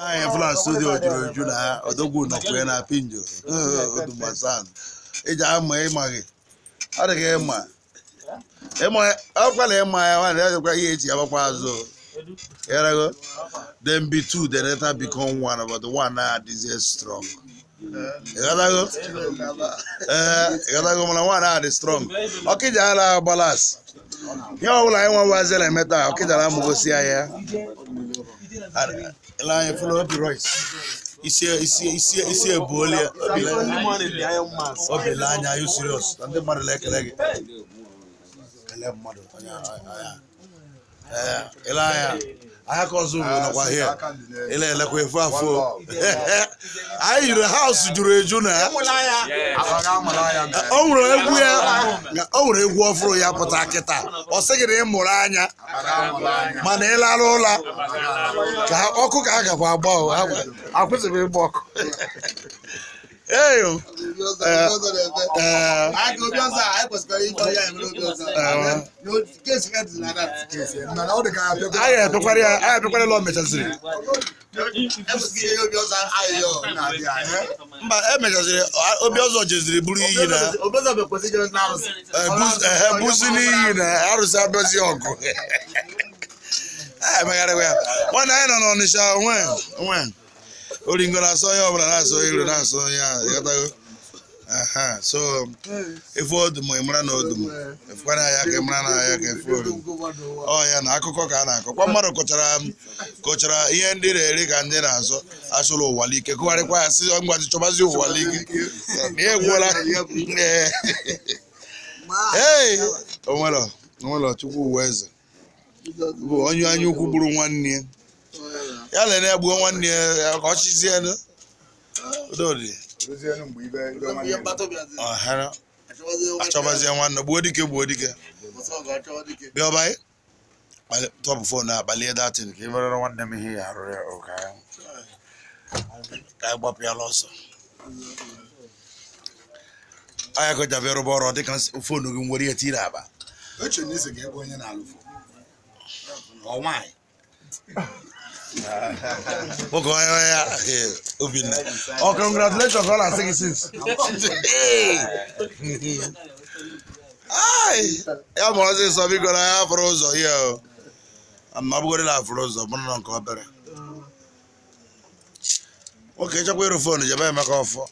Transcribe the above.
Anyị Flans dị ojuroju na odogwu nọkwee na pinjo odumasan iji ama ịmaghị ọ dịghị ịma ọkwala ịma ya nwaanyị ọjọkwa ihe eji agbakwa azụ yarago then be two then later become one but the one na-adịzie eh, strong ịghọtago ee ịghọtago mana nwaanyị adị strong ọkịja ara agbalas ihe ọbụla anyị nwa wazela emeta ọkịja na amụgosi ya Lion follow up the rice. You see, you see, you see, you see a bowl here. Obi Lanya, are you serious? And the mother Eh, ele anya ahịa ka ọzọ bụ nakwa hie ele elekwa efu afọ anyị yiri haus juru eju na ya eh, o egwu ya o nwere egwu ọfụrụ ya pụta kịta ọ sịghị na ịmụrụ anya mana ịlara ụla ka ọkụ ka a gaba agba akwụsịghị ịgba ọkụ eyo oh. aka eh, eh, ya emere obi mba emechaziri obi ọzọ jeziri bụrụ iyi na eh, buzi n'iyi na arụsị abịazi ọgụ ah, emegharịwa ya nwana anyị nọ n'ọnịsha onwe onwe oringo na-asọ onye ọbụla na-asọ ilu na-asọ onye aha so efu ọdụm ịmara na ọdụm efukwana ya ka ịmara na ya ka efu ọ ya na akụkọ ka a na-akọ kwa mmadụ kụchara kụchara ihe ndị na-eri ka ndị na-azọ asụrụ ụwalike kụgharịkwa ya sị ngwazi chọbazi ụwa ụwalike ma ihe gwụla ee onwere onwere chukwu uwe eze bụ onye anya ukwu gburu nwanne ya oh, ya na-egbuo nwanne ya ka ọ chịzie ọhara achọbazie nwanne gbuo dike gbuo dike bịa ọba anyị tọpụ fon akpalie datin ka ị merụrụ nwanne m ihe ya arụrụ ya ụka ka anyị gbapụyala ọsọ anya ka jabịa rụba ọrụ dịka fonu gị nwere ihe tiri aba ọnwaanyị nwoke onye ya obinna ọ oh, congratulations ọ na-asị gị sins ya mụrụ ọsịsọ biko na ya fụrụ ụzọ ya ma bụgoro na afụrụ ụzọ bụrụ nọ nke obere nwoke ịchọkwa ịrụ fon jebe emeka ọfọ